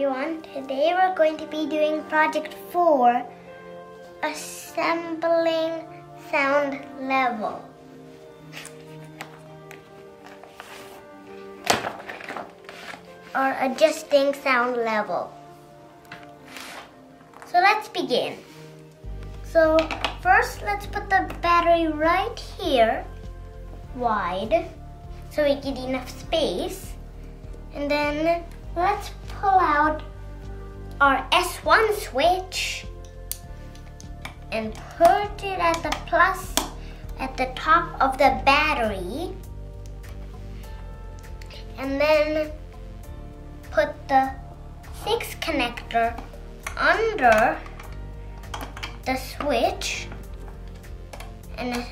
everyone. Today we're going to be doing project 4, assembling sound level. Or adjusting sound level. So let's begin. So first let's put the battery right here, wide, so we get enough space. And then let's pull out our S1 switch and put it at the plus at the top of the battery. And then put the 6 connector under the switch and,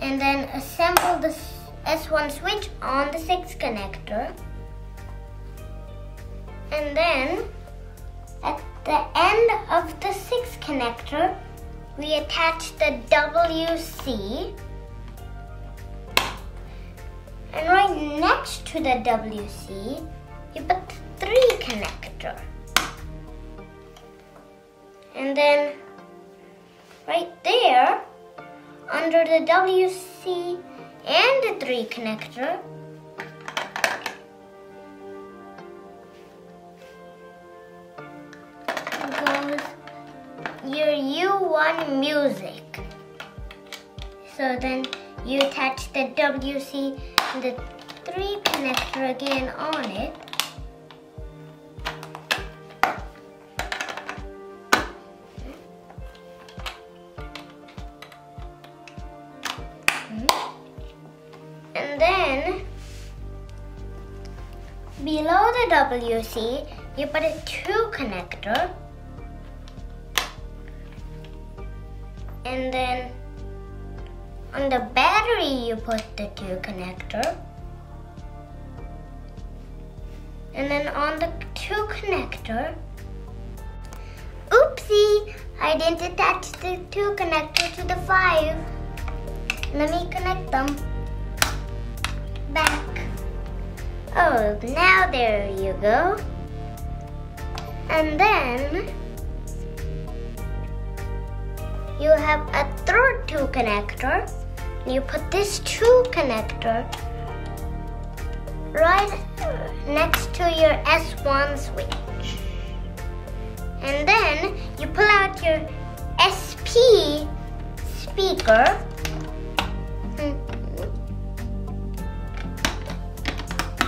and then assemble the S1 switch on the 6 connector. And then at the end of the 6 connector, we attach the WC. And right next to the WC, you put the 3 connector. And then right there, under the WC and the 3 connector, your U1 music. So then you attach the WC and the 3 connector again on it. And then below the WC, you put a 2 connector. And then on the battery, you put the 2 connector. And then on the 2 connector, oopsie, I didn't attach the 2 connector to the 5. Let me connect them back. Oh, now there you go. And then you have a third 2 connector. You put this 2 connector right next to your S1 switch. And then you pull out your SP speaker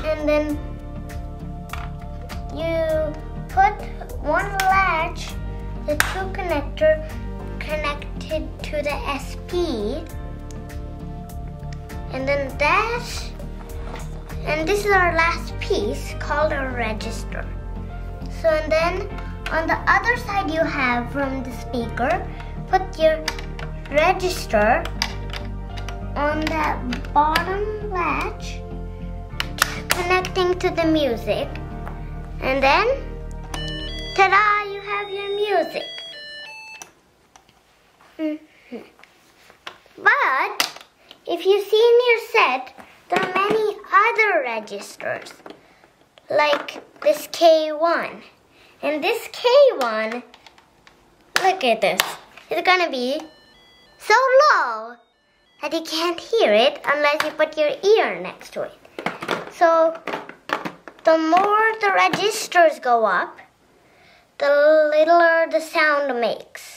and then you put one latch, the two connector connected to the SP, and then that, and this is our last piece called a register. So and then on the other side you have from the speaker, put your register on that bottom latch connecting to the music. And then, ta-da, you have your music. Mm -hmm. But, if you see in your set, there are many other registers, like this K1. And this K1, look at this, it's gonna be so low that you can't hear it unless you put your ear next to it. So the more the registers go up, the littler the sound makes.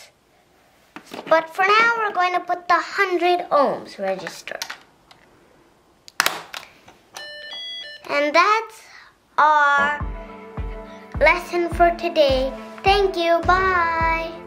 But for now, we're going to put the 100 ohms register. And that's our lesson for today. Thank you. Bye.